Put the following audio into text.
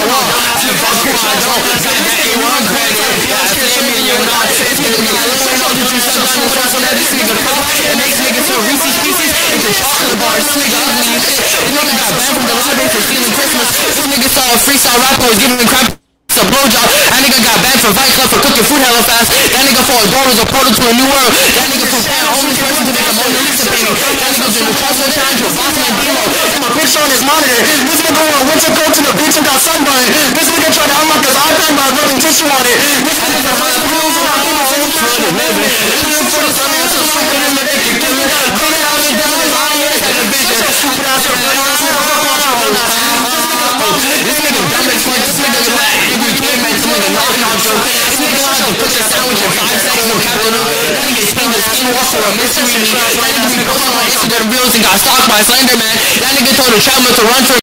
I want. You fuck who I don't. Got that A1 credit. Yeah, I feel me and you're not. It's gonna be like, look how you shut down your face on that this nigga come. It makes niggas feel Reese's Pieces. It's a chocolate bar. This nigga ugly as shit. This nigga got banned from the library for stealing Christmas. This nigga saw a freestyle rapper was giving crap a blowjob. That nigga got banned from Fight Club for cooking food hella fast. That nigga for a door was a portal to a new world. That nigga from fan only person to make a Mona Lisa painting. That nigga's in the Cosmo Challenge with Boss Man Demo. And my picture on his monitor. This nigga went winter coat to the beach and got sunburned. This nigga tried to unlock his iPad by rubbing tissue on it. This nigga's a first rules and I'm in the front of living. This is for the summer, it's so stupid in the day. Give me that. Bring it out and down his eye. That's a bitch. Stupid ass. This nigga dumb as fuck. This nigga like every kid man. This nigga knocking on your This nigga trying to put the sandwich in five seconds with capital. That nigga spent his skin wash a mystery. That nigga be posting on Instagram reels and got stalked by Slender Man. That nigga told the traveler to run for